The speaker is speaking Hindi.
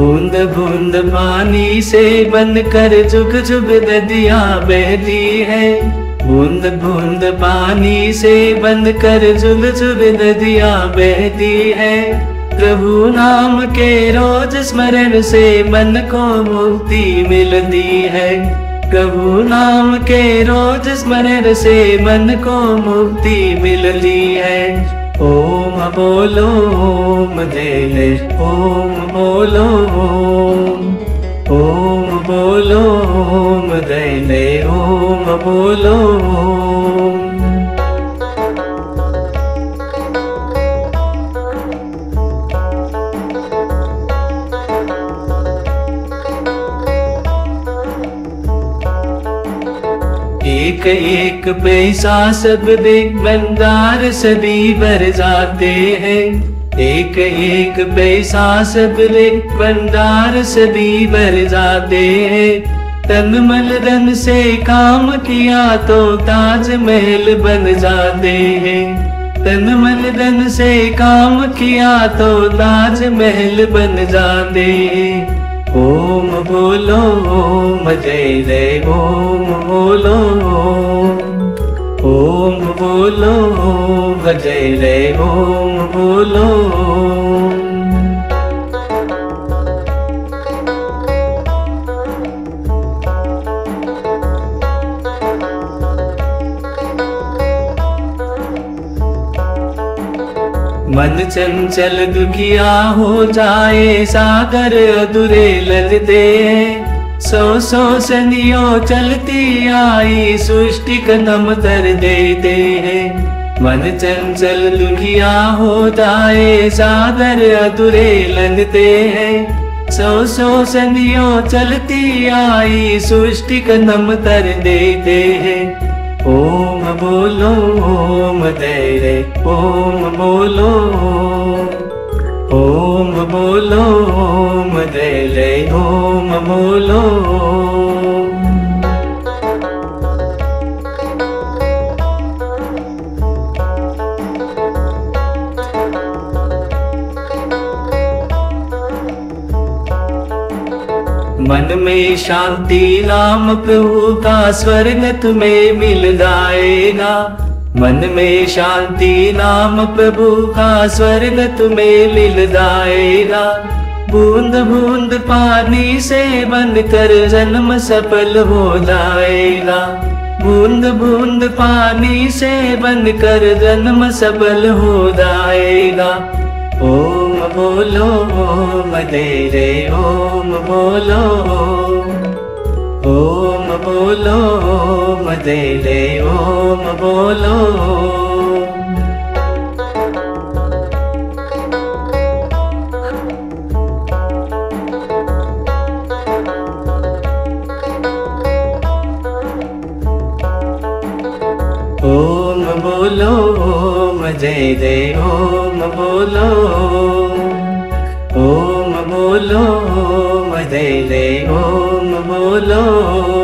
बूंद बूंद पानी से बन कर जुग जुग नदिया बहती है। बूंद बूंद पानी से बन कर जुग जुग नदिया बहती है। प्रभु नाम के रोज स्मरण से मन को मुक्ति मिलती है। प्रभु नाम के रोज स्मरण से मन को मुक्ति मिलती है। ओम बोलो ओम दे ओम बोलो। ओम बोलो ओम दे ओम बोलो। ओम एक एक पैसा सब दिख बंदार सभी भर जाते हैं। एक एक पैसा सब दिख बंदार सभी भर जाते हैं। तन मन धन से काम किया तो ताज महल बन जाते हैं। तन मन धन से काम किया तो ताज महल बन जाते हैं। बोलो ओम जय जय ओम बोलो। ओम बोलो ओम जय जय ओम बोलो। मन चंचल दुखिया हो जाए, सागर अधूरे ललते। सो सो सनियो चलती आई सृष्टि कदम तर देते हैं। मन चंचल दुखिया हो जाए, सागर अधूरे लगते हैं। सो सो सनियो चलती आई सृष्टि कदम तर देते हैं। ओम बोलो ओम तेरे ओम बोलो। ओम बोलो ओम तेरे ओम बोलो। मन में शांति नाम प्रभु का स्वर्ग तुम्हें मिल जाएगा। मन में शांति नाम प्रभु का स्वर्ग तुम्हें मिल जाएगा। बूंद बूंद पानी से बन कर जन्म सफल हो जाएगा। बूंद बूंद पानी से बन कर जन्म सफल हो जाएगा। बोलो, ओम तेरे ओम बोलो। ओम बोलो, ओम तेरे ओम बोलो। ओम बोलो, ओम जय जय ओम बोलो। दे दे। ओम बोलो।